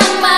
You